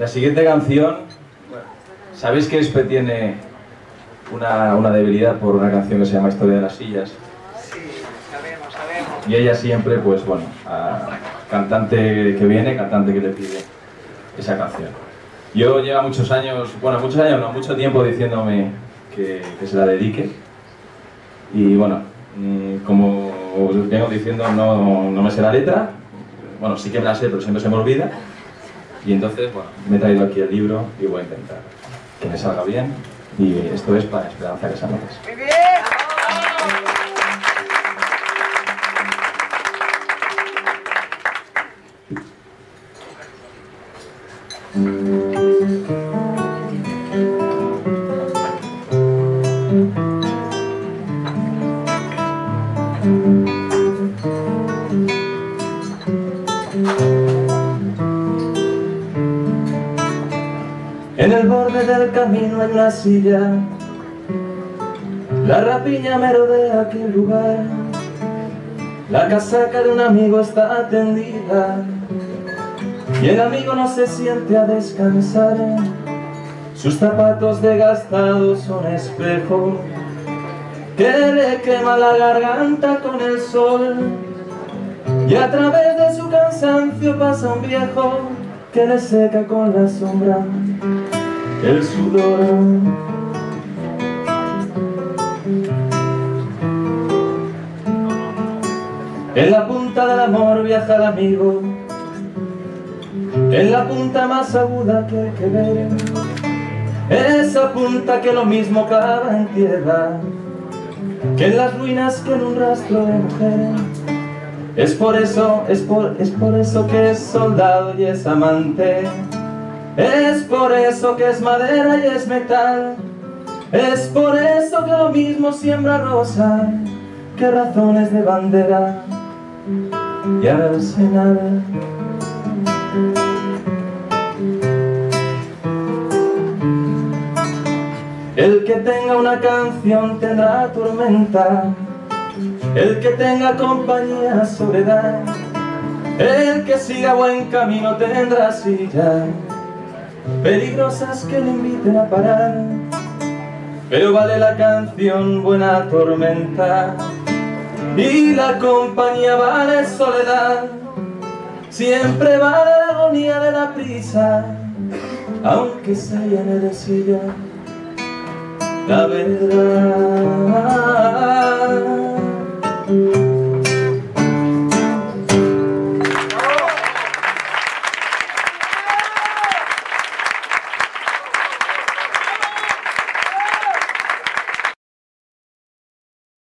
La siguiente canción, ¿sabéis que Espe tiene una, una debilidad por una canción que se llama Historia de las sillas? Sí, sabemos, sabemos. Y ella siempre, pues bueno, a cantante que viene, cantante que le pide esa canción. Yo lleva muchos años, bueno, muchos años, no, mucho tiempo diciéndome que, que se la dedique. Y bueno, mm, como os vengo diciendo, no, no me sé la letra. Bueno, sí que me la sé, pero siempre se me olvida. Y entonces, bueno, me he traído aquí el libro y voy a intentar que me salga bien. Y esto es para Esperanza Casanotes. En el borde del camino hay una silla La rapiña merodea aquel lugar. La casaca de un amigo está tendida Y el amigo no se siente a descansar. Sus zapatos desgastados son espejo Que le quema la garganta con el sol. Y a través de su cansancio pasa un viejo Que le seca con la sombra el sudor. En la punta del amor viaja el amigo. En la punta más aguda que hay que ver. Esa punta que lo mismo clava en tierra. Que en las ruinas que en un rastro de mujer. Es por eso, es por, es por eso que es soldado y es amante es por eso que es madera y es metal. Es por eso que lo mismo siembra rosa. Que razones de bandera y arsenal. El que tenga una canción tendrá tormenta. El que tenga compañía soledad. El que siga buen camino tendrá silla peligrosas que le inviten a parar. Pero vale la canción buena tormenta y la compañía vale soledad. Siempre vale la agonía de la prisa aunque se llene de silla la verdad